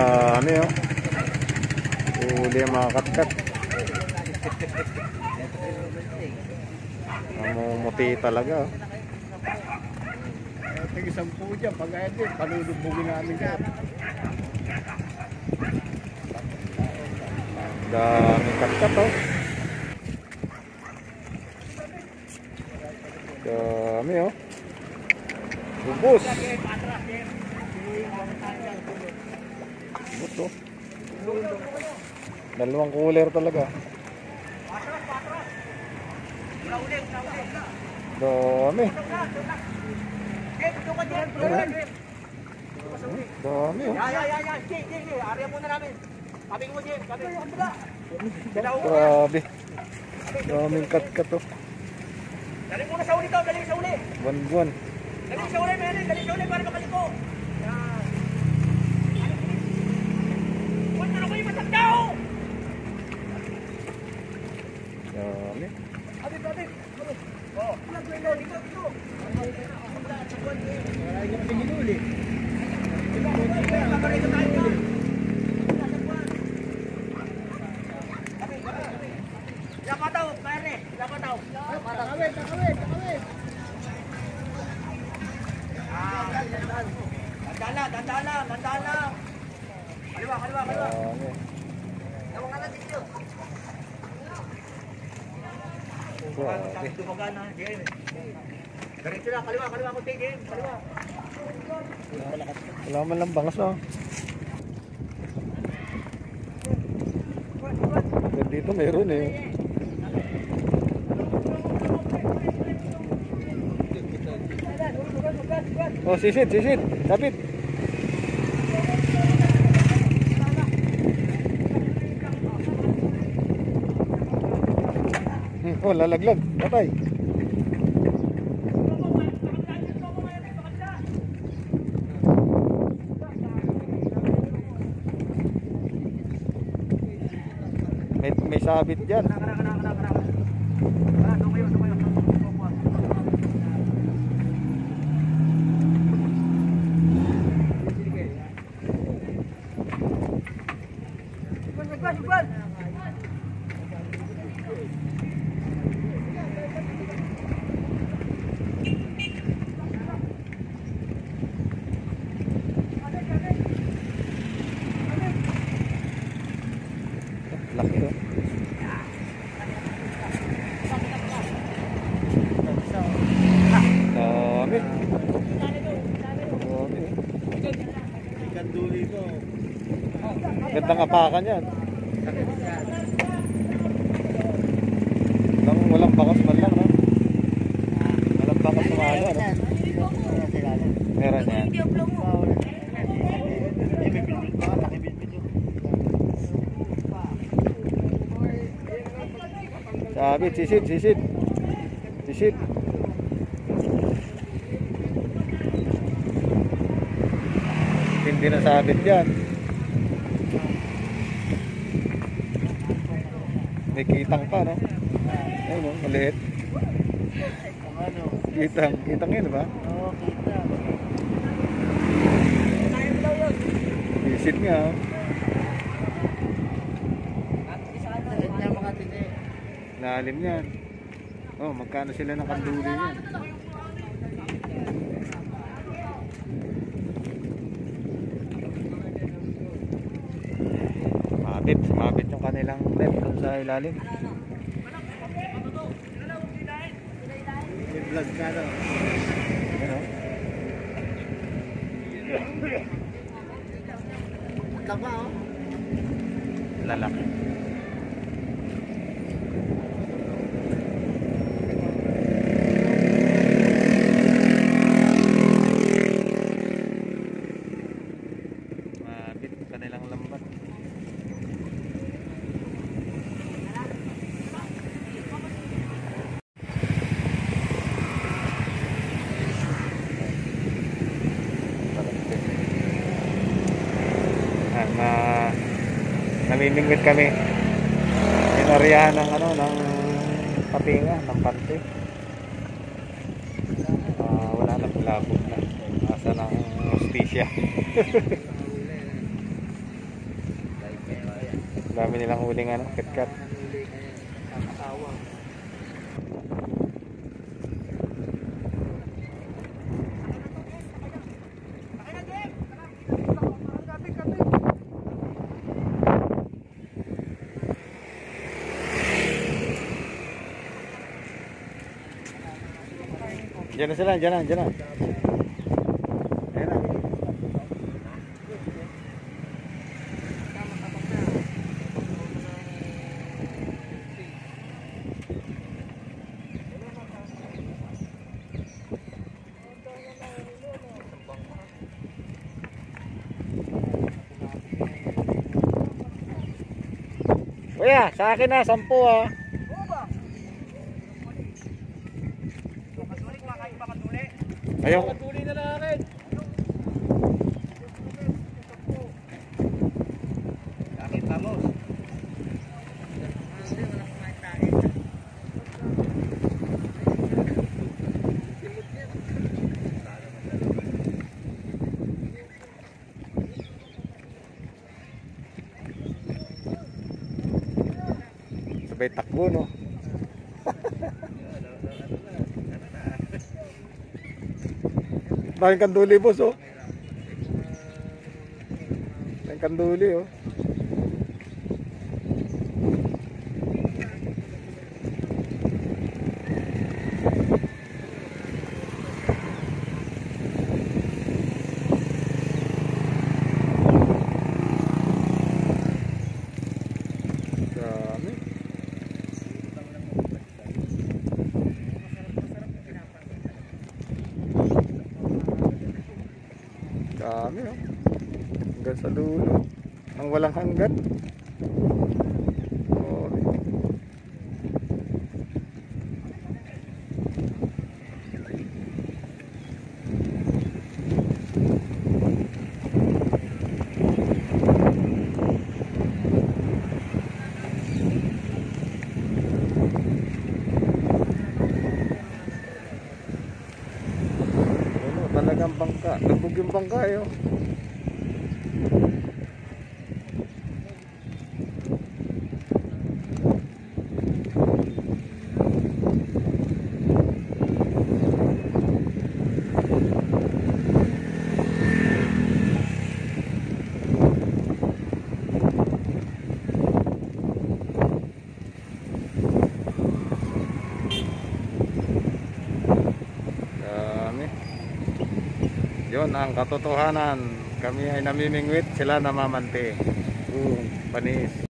Dami oh. Ang mga katkat. Namumuti talaga oh. Tingin sampu dyan, pag edit, panulubugin namin yan. Daming katkat oh. Dami oh. Bubus. Bubus oh. Dalawang cooler talaga. Dami. Dami oh. Grabe. Daming katkat oh. Dali muna sa uli to. Dali sa uli. Buwan-buwan. Dali sa uli, Mary. Dali sa uli para makaliko. Yan. Huwag na naman yung matagdaw. Dami. Abib, abib. Oh. Dito, dito, dito. Wala yung pinginuli. Papareho tayo. Lapataw, pare. Lapataw. Takawin, takawin, Kaliwa, kaliwa, kaliwa. Tawag ka dito. Grabe. Tumagan na, Jim. Diretso na, kaliwa, kaliwa ko, Jim. Kaliwa. Wala man lang bangas oh. Dito mayroon eh. Oh, sisid, sisid. Kapit. Oh, lalaglag. Patay. May, may sabit dyan. Laki oh. Dami. Dami. Ganduli ko. Gandang apakan yan. Walang, walang bakas man lang, no? Walang bakas sa ano, no? Meron yan. Sabit, sisid, sisid. Sisid. Hindi na sabit yan. May kitang pa, no? Ayun, no? Maliit. Kitang, kitang yun, ba? Oo, kita. Sisid nga, oh. Lalim yan. Oh, magkano sila ng kanduli yan? Mabit, mabit yung kanilang net doon sa ilalim. Vlog ka? Ano? Tama oh. Lalaki. Kanilang lambat. na namimingwit kami. Inaryahan ng ano ng papinga ng pante. Uh, wala na palabog na. Asa ng hostisya dami nilang huling ano kitkat Nanuli ngayon. Kakaawa. Diyan na sila, diyan na, diyan na. Ayan na. Kuya, sa akin na, sampu ah. Ayaw. Tuli na lang akin. Akin, vamos. Sabay takbo, no? Daming kanduli, boss, oh. Kanduli, oh. Dami. Dami oh. Hanggang sa dulo. Ang walang hanggan. Oh. Talagang bangka. Lubog yung bangka eh. oh. Dami. Yun ang katotohanan. Kami ay namimingwit, sila namamante. Boom. Panis.